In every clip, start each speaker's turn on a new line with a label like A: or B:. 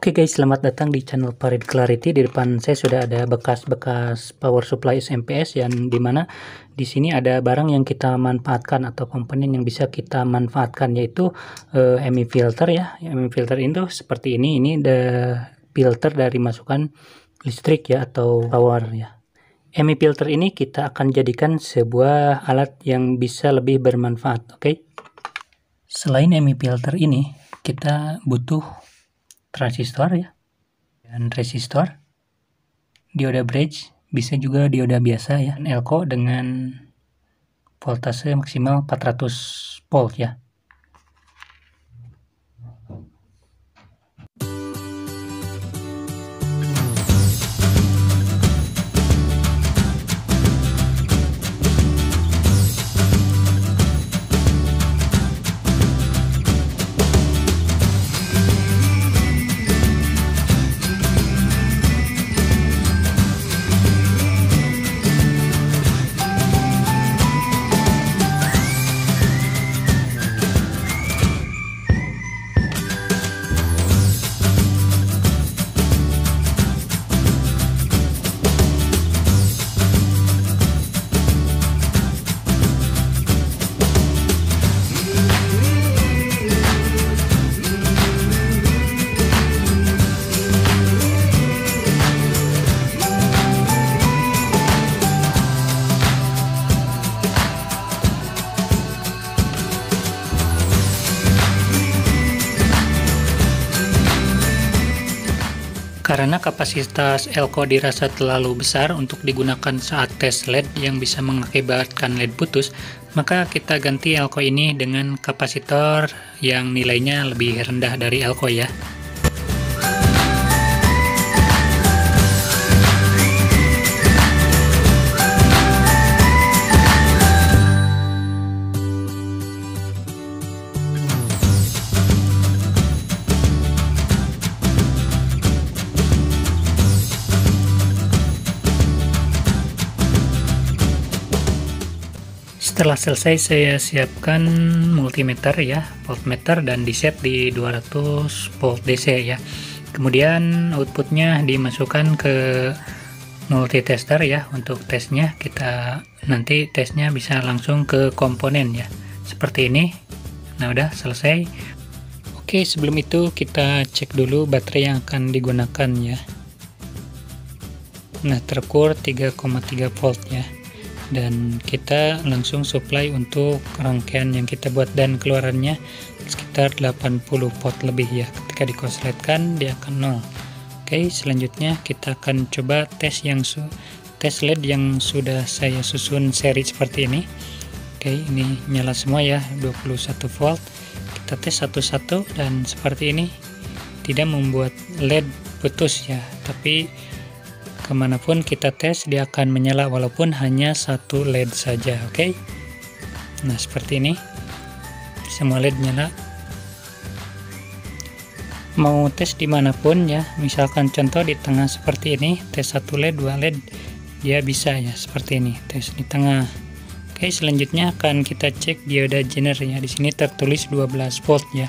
A: Oke guys, selamat datang di channel Parid Clarity. Di depan saya sudah ada bekas-bekas power supply SMPS yang di mana di sini ada barang yang kita manfaatkan atau komponen yang bisa kita manfaatkan yaitu uh, MI filter ya. MI filter itu seperti ini. Ini ada filter dari masukan listrik ya atau power ya. MI filter ini kita akan jadikan sebuah alat yang bisa lebih bermanfaat, oke? Okay? Selain MI filter ini, kita butuh transistor ya. Dan resistor dioda bridge bisa juga dioda biasa ya. Elko dengan voltase maksimal 400 volt ya Karena kapasitas elko dirasa terlalu besar untuk digunakan saat tes LED yang bisa mengakibatkan LED putus, maka kita ganti elko ini dengan kapasitor yang nilainya lebih rendah dari elko ya. Setelah selesai saya siapkan multimeter ya, voltmeter dan di set di 200 volt DC ya. Kemudian outputnya dimasukkan ke multitester ya untuk tesnya. Kita nanti tesnya bisa langsung ke komponen ya. Seperti ini. Nah, udah selesai. Oke, sebelum itu kita cek dulu baterai yang akan digunakan ya. Nah, terukur 3,3 volt ya dan kita langsung supply untuk rangkaian yang kita buat dan keluarannya sekitar 80 pot lebih ya. Ketika dikonsletkan dia akan nol. Oke selanjutnya kita akan coba tes yang su tes LED yang sudah saya susun seri seperti ini. Oke ini nyala semua ya 21 volt. Kita tes satu-satu dan seperti ini tidak membuat LED putus ya tapi ke mana pun kita tes dia akan menyala walaupun hanya satu LED saja oke? Okay? nah seperti ini. Semua LED nyala. Mau tes di mana pun ya misalkan contoh di tengah seperti ini tes satu LED dua LED dia bisa ya seperti ini tes di tengah. Oke selanjutnya akan kita cek dioda jener ya di sini tertulis 12 volt ya.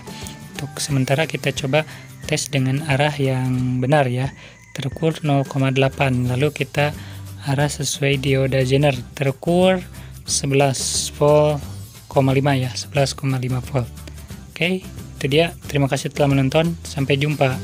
A: Untuk sementara kita coba tes dengan arah yang benar ya terukur 0,8 lalu kita arah sesuai dioda Zener terukur 11 volt 5 ya 11,5 volt. Oke itu dia. Terima kasih telah menonton. Sampai jumpa